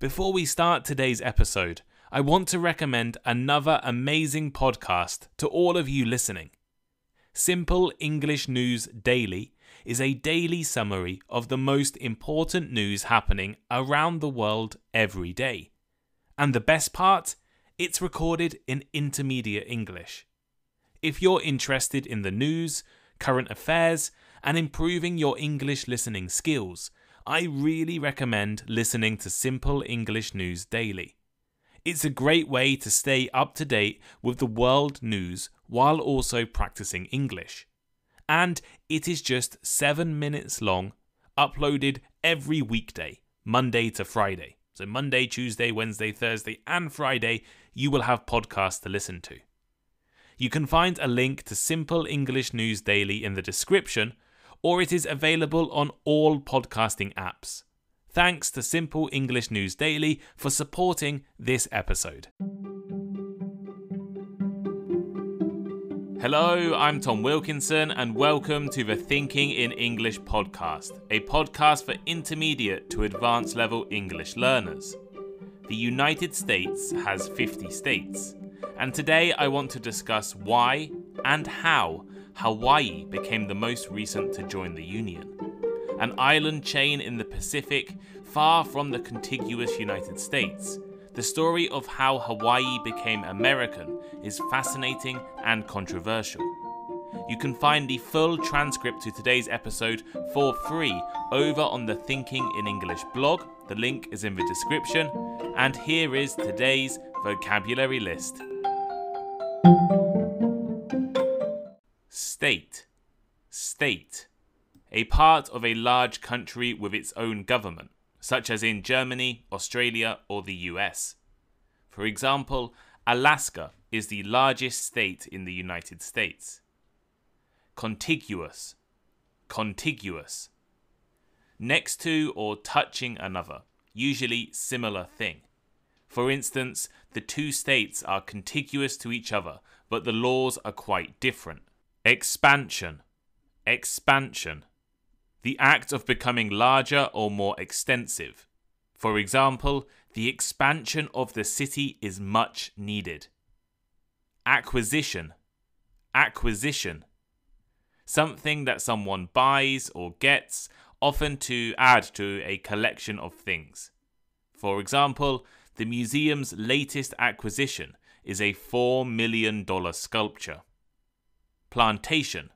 Before we start today's episode, I want to recommend another amazing podcast to all of you listening. Simple English News Daily is a daily summary of the most important news happening around the world every day. And the best part, it's recorded in intermediate English. If you're interested in the news, current affairs, and improving your English listening skills, I really recommend listening to Simple English News Daily. It's a great way to stay up to date with the world news while also practicing English. And it is just 7 minutes long, uploaded every weekday, Monday to Friday. So, Monday, Tuesday, Wednesday, Thursday, and Friday, you will have podcasts to listen to. You can find a link to Simple English News Daily in the description, or it is available on all podcasting apps. Thanks to Simple English News Daily for supporting this episode. Hello, I'm Tom Wilkinson, and welcome to the Thinking in English podcast, a podcast for intermediate to advanced level English learners. The United States has 50 states, and today I want to discuss why and how Hawaii became the most recent to join the Union. An island chain in the Pacific far from the contiguous United States the story of how Hawaii became American is fascinating and controversial. You can find the full transcript to today's episode for free over on the Thinking in English blog. The link is in the description. And here is today's vocabulary list State. State. A part of a large country with its own government such as in Germany, Australia, or the US. For example, Alaska is the largest state in the United States. Contiguous. Contiguous. Next to or touching another, usually similar thing. For instance, the two states are contiguous to each other, but the laws are quite different. Expansion. Expansion the act of becoming larger or more extensive. For example, the expansion of the city is much needed. Acquisition. Acquisition. Something that someone buys or gets, often to add to a collection of things. For example, the museum's latest acquisition is a $4 million sculpture. Plantation.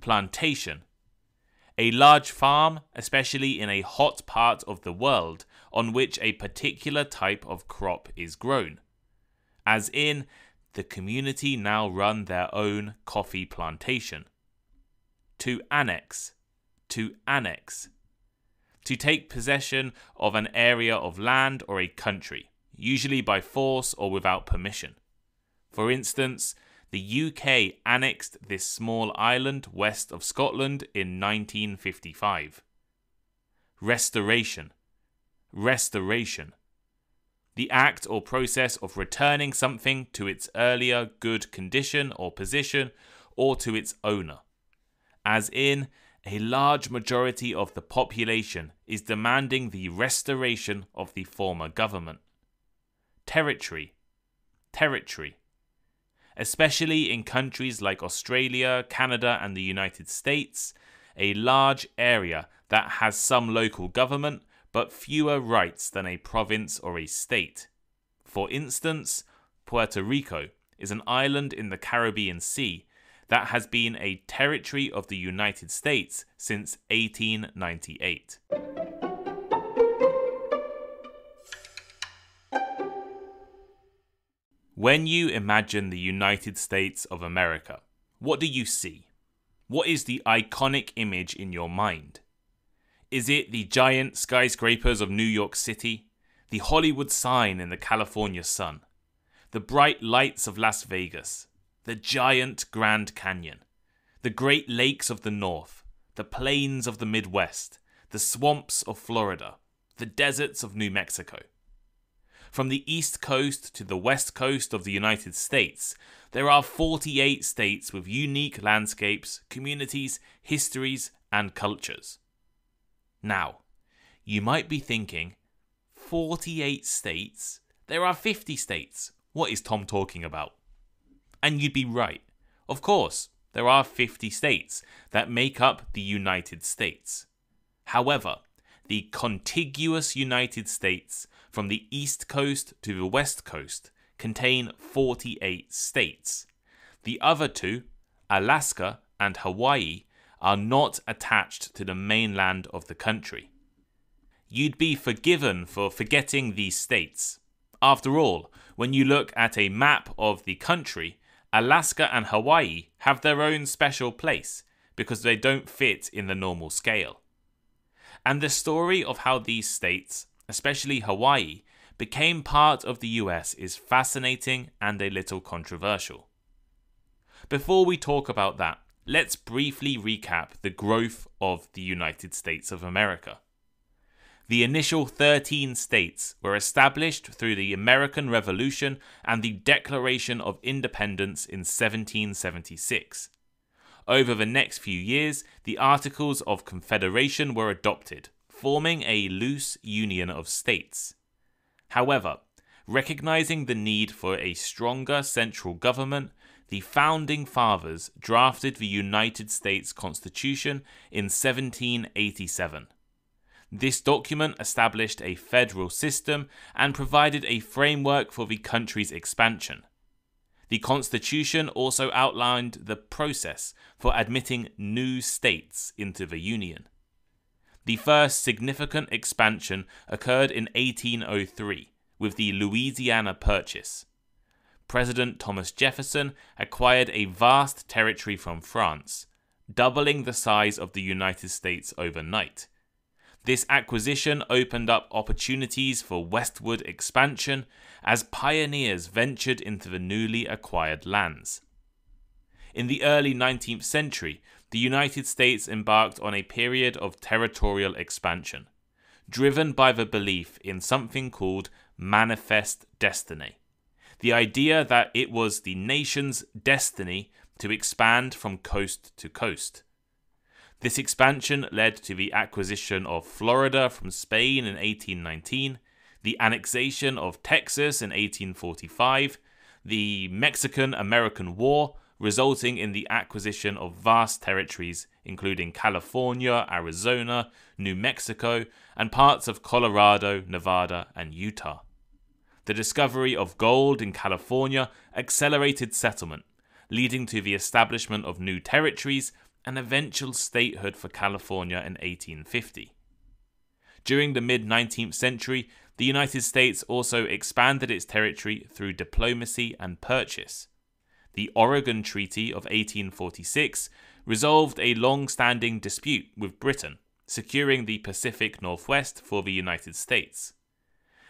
Plantation a large farm, especially in a hot part of the world, on which a particular type of crop is grown. As in, the community now run their own coffee plantation. To annex. To annex. To take possession of an area of land or a country, usually by force or without permission. For instance, the UK annexed this small island west of Scotland in 1955. Restoration. Restoration. The act or process of returning something to its earlier good condition or position or to its owner. As in, a large majority of the population is demanding the restoration of the former government. Territory. Territory especially in countries like Australia, Canada, and the United States, a large area that has some local government but fewer rights than a province or a state. For instance, Puerto Rico is an island in the Caribbean Sea that has been a territory of the United States since 1898. When you imagine the United States of America, what do you see? What is the iconic image in your mind? Is it the giant skyscrapers of New York City, the Hollywood sign in the California sun, the bright lights of Las Vegas, the giant Grand Canyon, the Great Lakes of the North, the plains of the Midwest, the swamps of Florida, the deserts of New Mexico? From the east coast to the west coast of the United States, there are 48 states with unique landscapes, communities, histories, and cultures. Now, you might be thinking, 48 states? There are 50 states. What is Tom talking about? And you'd be right. Of course, there are 50 states that make up the United States. However, the contiguous United States from the east coast to the west coast contain 48 states. The other two, Alaska and Hawaii, are not attached to the mainland of the country. You'd be forgiven for forgetting these states. After all, when you look at a map of the country, Alaska and Hawaii have their own special place because they don't fit in the normal scale. And the story of how these states, especially Hawaii, became part of the US is fascinating and a little controversial. Before we talk about that, let's briefly recap the growth of the United States of America. The initial 13 states were established through the American Revolution and the Declaration of Independence in 1776. Over the next few years, the Articles of Confederation were adopted, forming a loose union of states. However, recognizing the need for a stronger central government, the Founding Fathers drafted the United States Constitution in 1787. This document established a federal system and provided a framework for the country's expansion. The Constitution also outlined the process for admitting new states into the Union. The first significant expansion occurred in 1803 with the Louisiana Purchase. President Thomas Jefferson acquired a vast territory from France, doubling the size of the United States overnight. This acquisition opened up opportunities for westward expansion as pioneers ventured into the newly acquired lands. In the early 19th century, the United States embarked on a period of territorial expansion, driven by the belief in something called manifest destiny. The idea that it was the nation's destiny to expand from coast to coast. This expansion led to the acquisition of Florida from Spain in 1819, the annexation of Texas in 1845, the Mexican American War, resulting in the acquisition of vast territories including California, Arizona, New Mexico, and parts of Colorado, Nevada, and Utah. The discovery of gold in California accelerated settlement, leading to the establishment of new territories and eventual statehood for California in 1850. During the mid 19th century, the United States also expanded its territory through diplomacy and purchase. The Oregon Treaty of 1846 resolved a long standing dispute with Britain, securing the Pacific Northwest for the United States.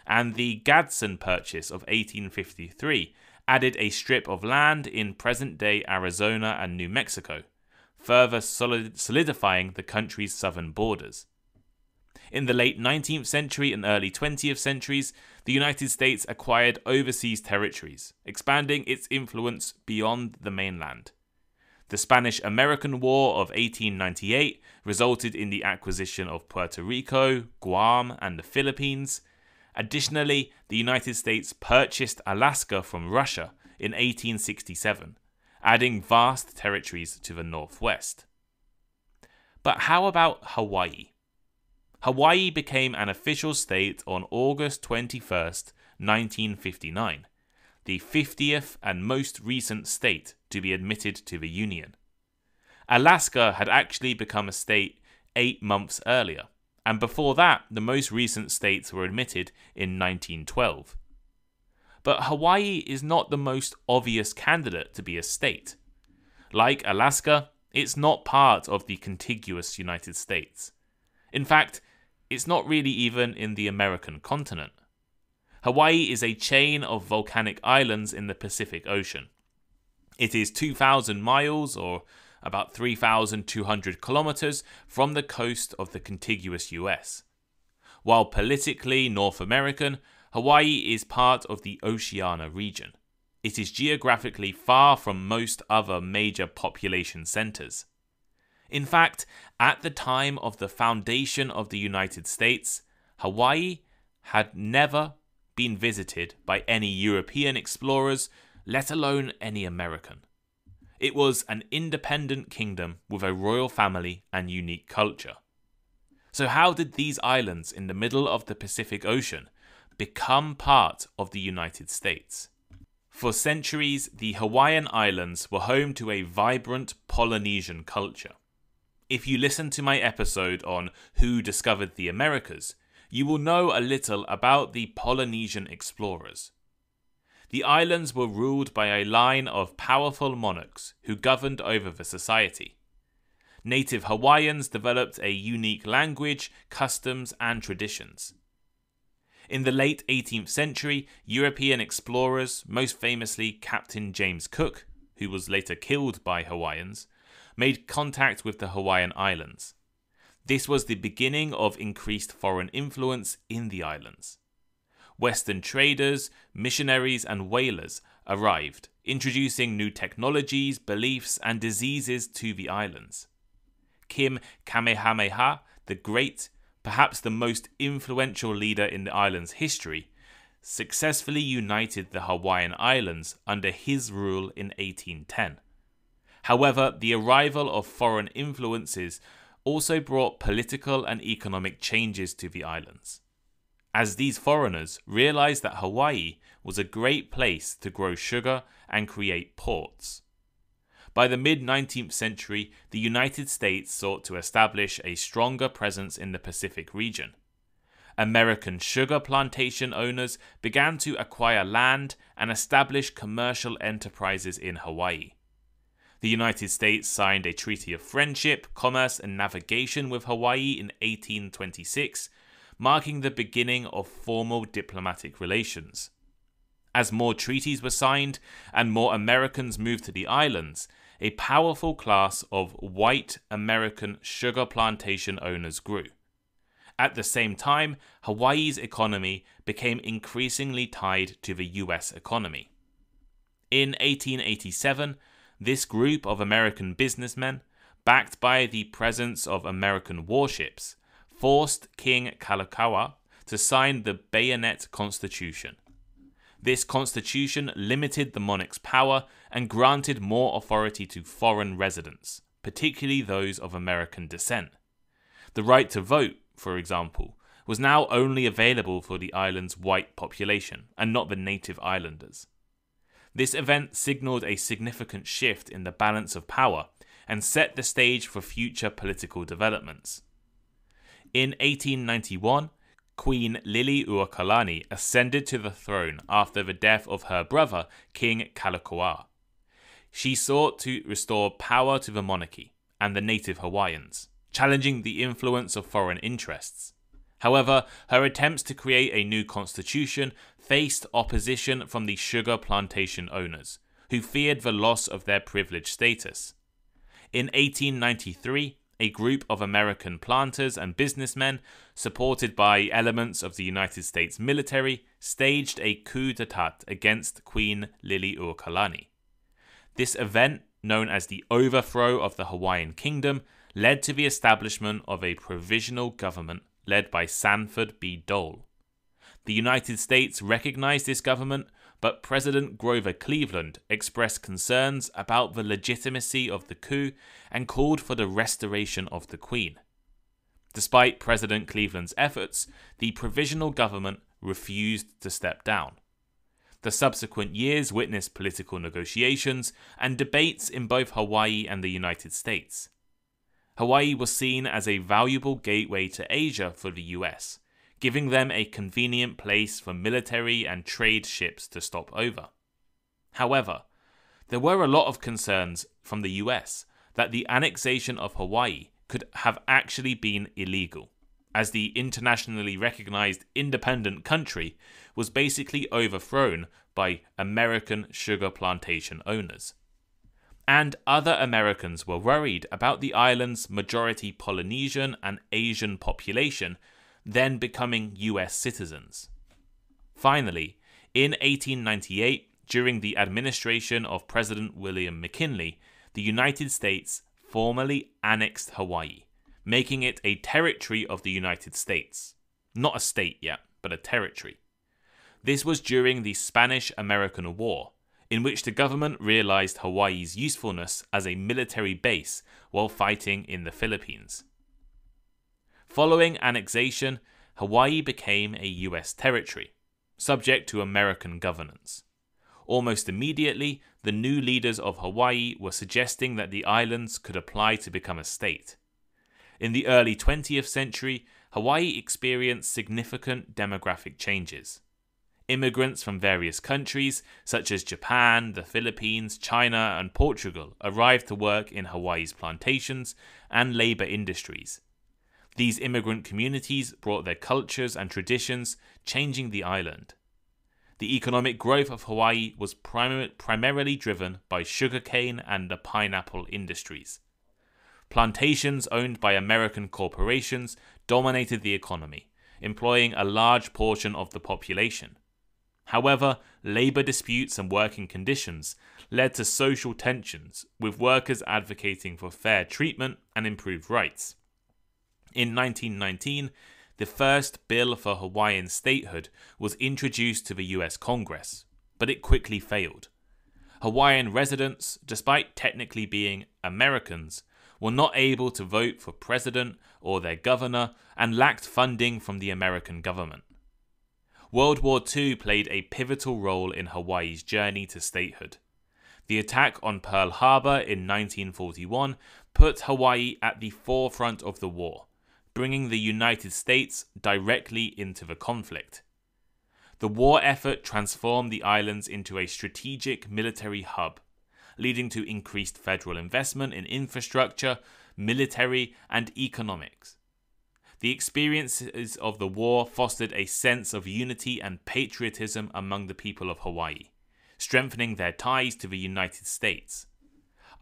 And the Gadsden Purchase of 1853 added a strip of land in present day Arizona and New Mexico, further solidifying the country's southern borders. In the late 19th century and early 20th centuries, the United States acquired overseas territories, expanding its influence beyond the mainland. The Spanish American War of 1898 resulted in the acquisition of Puerto Rico, Guam, and the Philippines. Additionally, the United States purchased Alaska from Russia in 1867, adding vast territories to the northwest. But how about Hawaii? Hawaii became an official state on August 21, 1959, the 50th and most recent state to be admitted to the Union. Alaska had actually become a state eight months earlier, and before that, the most recent states were admitted in 1912. But Hawaii is not the most obvious candidate to be a state. Like Alaska, it's not part of the contiguous United States. In fact, it's not really even in the American continent. Hawaii is a chain of volcanic islands in the Pacific Ocean. It is 2,000 miles, or about 3,200 kilometers, from the coast of the contiguous US. While politically North American, Hawaii is part of the Oceania region. It is geographically far from most other major population centers. In fact, at the time of the foundation of the United States, Hawaii had never been visited by any European explorers, let alone any American. It was an independent kingdom with a royal family and unique culture. So, how did these islands in the middle of the Pacific Ocean become part of the United States? For centuries, the Hawaiian Islands were home to a vibrant Polynesian culture. If you listen to my episode on who discovered the Americas, you will know a little about the Polynesian explorers. The islands were ruled by a line of powerful monarchs who governed over the society. Native Hawaiians developed a unique language, customs, and traditions. In the late 18th century, European explorers, most famously Captain James Cook, who was later killed by Hawaiians, made contact with the Hawaiian Islands. This was the beginning of increased foreign influence in the islands. Western traders, missionaries, and whalers arrived, introducing new technologies, beliefs, and diseases to the islands. King Kamehameha the Great, perhaps the most influential leader in the island's history, successfully united the Hawaiian Islands under his rule in 1810. However, the arrival of foreign influences also brought political and economic changes to the islands. As these foreigners realized that Hawaii was a great place to grow sugar and create ports. By the mid 19th century, the United States sought to establish a stronger presence in the Pacific region. American sugar plantation owners began to acquire land and establish commercial enterprises in Hawaii. The United States signed a treaty of friendship, commerce, and navigation with Hawaii in 1826, marking the beginning of formal diplomatic relations. As more treaties were signed and more Americans moved to the islands, a powerful class of white American sugar plantation owners grew. At the same time, Hawaii's economy became increasingly tied to the US economy. In 1887, this group of American businessmen, backed by the presence of American warships, forced King Kalakaua to sign the Bayonet Constitution. This constitution limited the monarch's power and granted more authority to foreign residents, particularly those of American descent. The right to vote, for example, was now only available for the island's white population and not the native islanders. This event signaled a significant shift in the balance of power and set the stage for future political developments. In 1891, Queen Liliuokalani ascended to the throne after the death of her brother, King Kalakaua. She sought to restore power to the monarchy and the native Hawaiians, challenging the influence of foreign interests. However, her attempts to create a new constitution faced opposition from the sugar plantation owners, who feared the loss of their privileged status. In 1893, a group of American planters and businessmen, supported by elements of the United States military, staged a coup d'etat against Queen Liliuokalani. This event, known as the overthrow of the Hawaiian kingdom, led to the establishment of a provisional government led by Sanford B. Dole. The United States recognized this government, but President Grover Cleveland expressed concerns about the legitimacy of the coup and called for the restoration of the Queen. Despite President Cleveland's efforts, the provisional government refused to step down. The subsequent years witnessed political negotiations and debates in both Hawaii and the United States. Hawaii was seen as a valuable gateway to Asia for the US, giving them a convenient place for military and trade ships to stop over. However, there were a lot of concerns from the US that the annexation of Hawaii could have actually been illegal, as the internationally recognized independent country was basically overthrown by American sugar plantation owners and other Americans were worried about the island's majority Polynesian and Asian population then becoming US citizens. Finally, in 1898, during the administration of President William McKinley, the United States formally annexed Hawaii, making it a territory of the United States. Not a state yet, but a territory. This was during the Spanish American War, in which the government realized Hawaii's usefulness as a military base while fighting in the Philippines. Following annexation, Hawaii became a US territory, subject to American governance. Almost immediately, the new leaders of Hawaii were suggesting that the islands could apply to become a state. In the early 20th century, Hawaii experienced significant demographic changes. Immigrants from various countries, such as Japan, the Philippines, China, and Portugal, arrived to work in Hawaii's plantations and labor industries. These immigrant communities brought their cultures and traditions, changing the island. The economic growth of Hawaii was prim- primarily driven by sugarcane and the pineapple industries. Plantations owned by American corporations dominated the economy, employing a large portion of the population. However, labour disputes and working conditions led to social tensions, with workers advocating for fair treatment and improved rights. In 1919, the first bill for Hawaiian statehood was introduced to the US Congress, but it quickly failed. Hawaiian residents, despite technically being Americans, were not able to vote for president or their governor and lacked funding from the American government. World War II played a pivotal role in Hawaii's journey to statehood. The attack on Pearl Harbor in 1941 put Hawaii at the forefront of the war, bringing the United States directly into the conflict. The war effort transformed the islands into a strategic military hub, leading to increased federal investment in infrastructure, military, and economics. The experiences of the war fostered a sense of unity and patriotism among the people of Hawaii, strengthening their ties to the United States.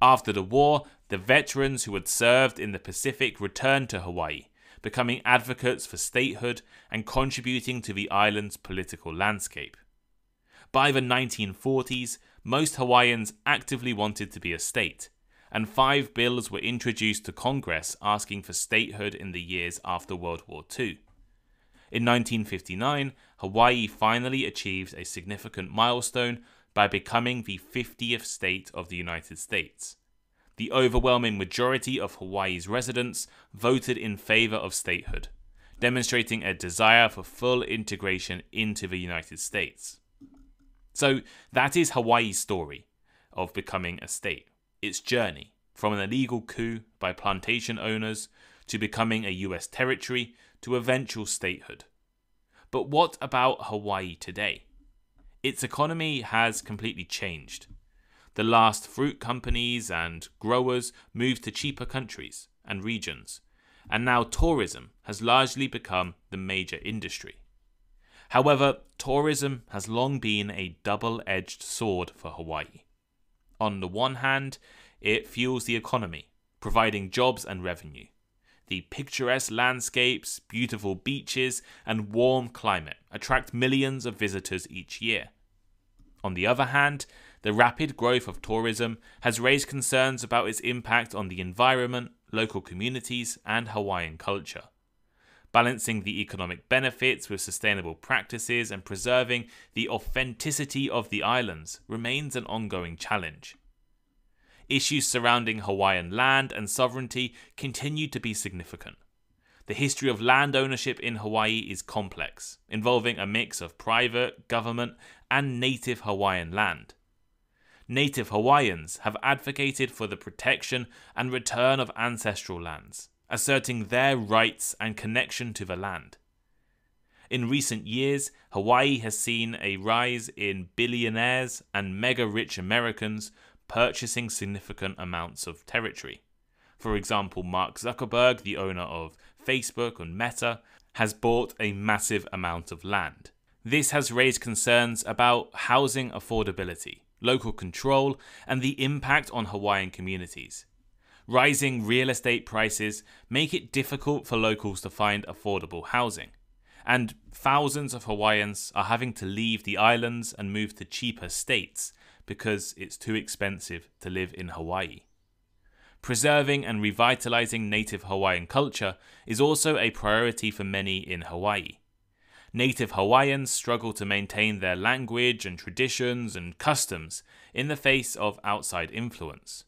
After the war, the veterans who had served in the Pacific returned to Hawaii, becoming advocates for statehood and contributing to the island's political landscape. By the 1940s, most Hawaiians actively wanted to be a state, and five bills were introduced to Congress asking for statehood in the years after World War II. In 1959, Hawaii finally achieved a significant milestone by becoming the 50th state of the United States. The overwhelming majority of Hawaii's residents voted in favor of statehood, demonstrating a desire for full integration into the United States. So, that is Hawaii's story of becoming a state its journey from an illegal coup by plantation owners to becoming a US territory to eventual statehood. But what about Hawaii today? Its economy has completely changed. The last fruit companies and growers moved to cheaper countries and regions, and now tourism has largely become the major industry. However, tourism has long been a double edged sword for Hawaii. On the one hand, it fuels the economy, providing jobs and revenue. The picturesque landscapes, beautiful beaches, and warm climate attract millions of visitors each year. On the other hand, the rapid growth of tourism has raised concerns about its impact on the environment, local communities, and Hawaiian culture. Balancing the economic benefits with sustainable practices and preserving the authenticity of the islands remains an ongoing challenge issues surrounding Hawaiian land and sovereignty continue to be significant. The history of land ownership in Hawaii is complex, involving a mix of private, government, and native Hawaiian land. Native Hawaiians have advocated for the protection and return of ancestral lands, asserting their rights and connection to the land. In recent years, Hawaii has seen a rise in billionaires and mega rich Americans purchasing significant amounts of territory. For example, Mark Zuckerberg, the owner of Facebook and Meta, has bought a massive amount of land. This has raised concerns about housing affordability, local control, and the impact on Hawaiian communities. Rising real estate prices make it difficult for locals to find affordable housing, and thousands of Hawaiians are having to leave the islands and move to cheaper states because it's too expensive to live in Hawaii. Preserving and revitalizing native Hawaiian culture is also a priority for many in Hawaii. native Hawaiians struggle to maintain their language and traditions and customs in the face of outside influence.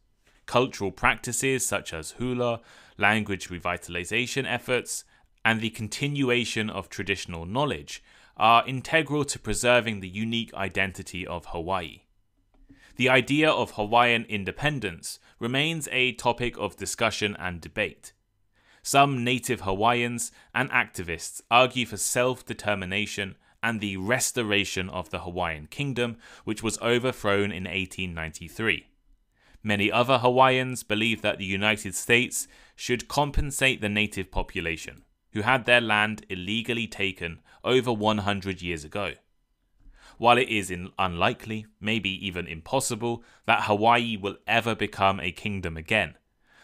Cultural practices such as hula, language revitalization efforts, and the continuation of traditional knowledge are integral to preserving the unique identity of Hawaii. The idea of Hawaiian independence remains a topic of discussion and debate. Some native Hawaiians and activists argue for self determination and the restoration of the Hawaiian kingdom, which was overthrown in 1893. Many other Hawaiians believe that the United States should compensate the native population, who had their land illegally taken over 100 years ago. While it is unlikely, maybe even impossible, that Hawaii will ever become a kingdom again,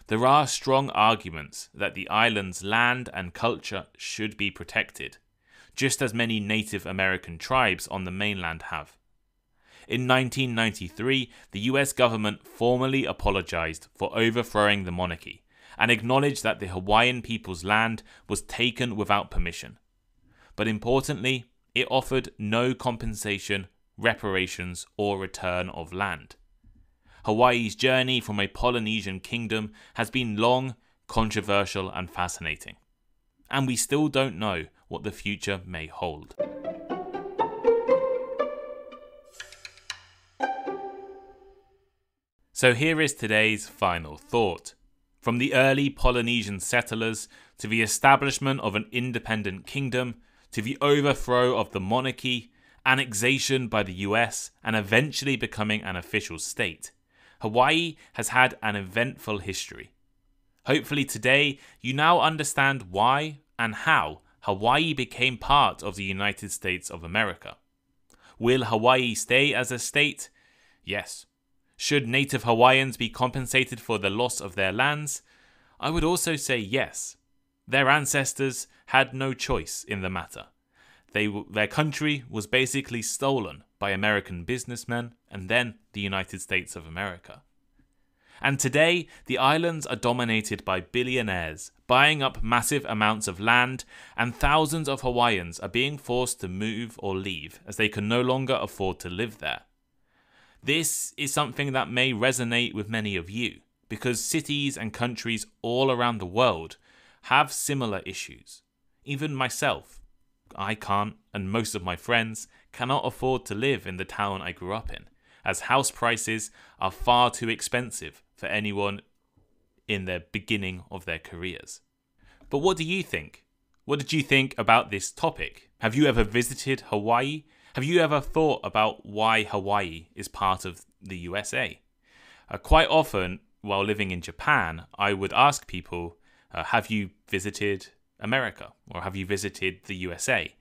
there are strong arguments that the island's land and culture should be protected, just as many Native American tribes on the mainland have. In 1993, the US government formally apologized for overthrowing the monarchy and acknowledged that the Hawaiian people's land was taken without permission. But importantly, it offered no compensation, reparations, or return of land. Hawaii's journey from a Polynesian kingdom has been long, controversial, and fascinating. And we still don't know what the future may hold. So here is today's final thought. From the early Polynesian settlers to the establishment of an independent kingdom to the overthrow of the monarchy, annexation by the US, and eventually becoming an official state, Hawaii has had an eventful history. Hopefully, today you now understand why and how Hawaii became part of the United States of America. Will Hawaii stay as a state? Yes. Should native Hawaiians be compensated for the loss of their lands? I would also say yes. Their ancestors had no choice in the matter. They, their country was basically stolen by American businessmen and then the United States of America. And today, the islands are dominated by billionaires buying up massive amounts of land, and thousands of Hawaiians are being forced to move or leave as they can no longer afford to live there. This is something that may resonate with many of you, because cities and countries all around the world have similar issues. Even myself, I can't, and most of my friends cannot afford to live in the town I grew up in, as house prices are far too expensive for anyone in the beginning of their careers. But what do you think? What did you think about this topic? Have you ever visited Hawaii? Have you ever thought about why Hawaii is part of the USA? Uh, quite often, while living in Japan, I would ask people, uh, Have you visited America or have you visited the USA?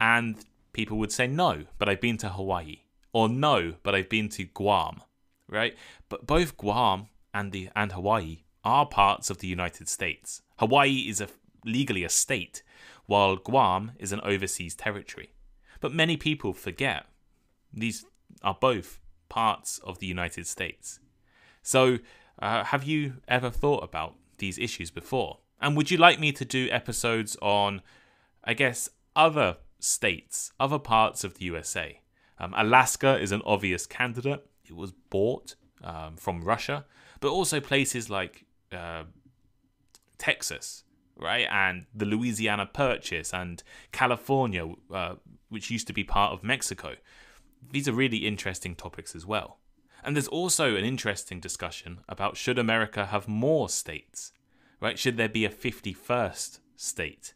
And people would say no, but I've been to Hawaii, or no, but I've been to Guam, right? But both Guam and the and Hawaii are parts of the United States. Hawaii is a, legally a state, while Guam is an overseas territory. But many people forget these are both parts of the United States. So, uh, have you ever thought about these issues before? And would you like me to do episodes on, I guess, other states, other parts of the USA. Um, Alaska is an obvious candidate. It was bought um, from Russia, but also places like uh, Texas, right, and the Louisiana Purchase and California, uh, which used to be part of Mexico. These are really interesting topics as well. And there's also an interesting discussion about should America have more states, right? Should there be a 51st state?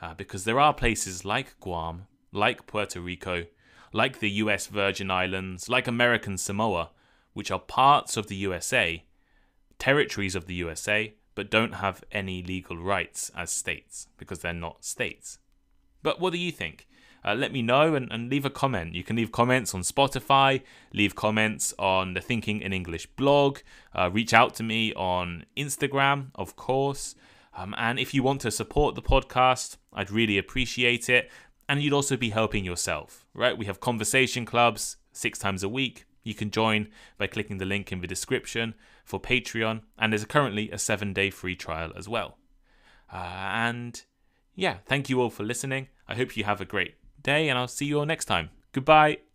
uh, because there are places like Guam, like Puerto Rico, like the US Virgin Islands, like American Samoa, which are parts of the USA, territories of the USA, but don't have any legal rights as states because they're not states. But what do you think? Uh, let me know and, and leave a comment. You can leave comments on Spotify, leave comments on the Thinking in English blog, uh, reach out to me on Instagram, of course. Um, and if you want to support the podcast, I'd really appreciate it. And you'd also be helping yourself, right? We have conversation clubs six times a week. You can join by clicking the link in the description for Patreon. And there's currently a seven day free trial as well. Uh, and yeah, thank you all for listening. I hope you have a great day, and I'll see you all next time. Goodbye.